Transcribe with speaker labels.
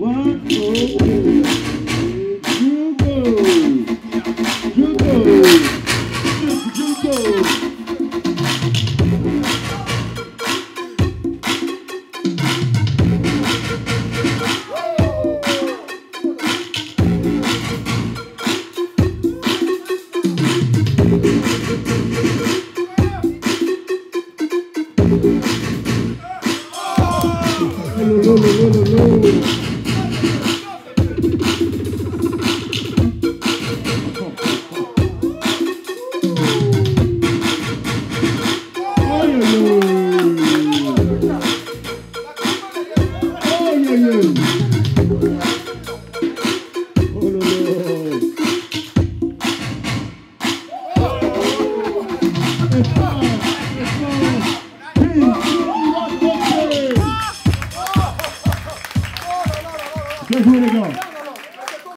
Speaker 1: One, two, three. no, no, no, no, no. Look who they go.